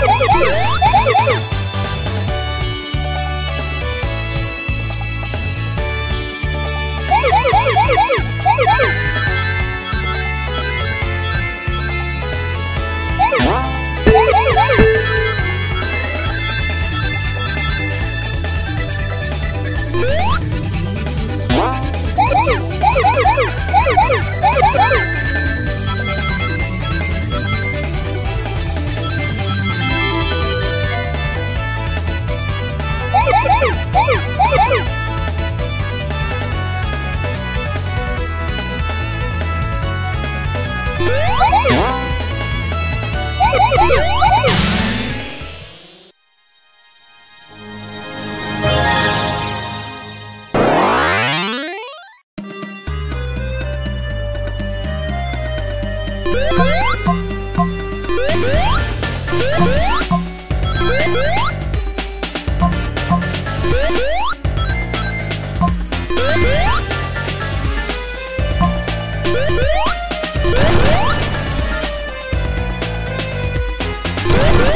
Woo! Woo!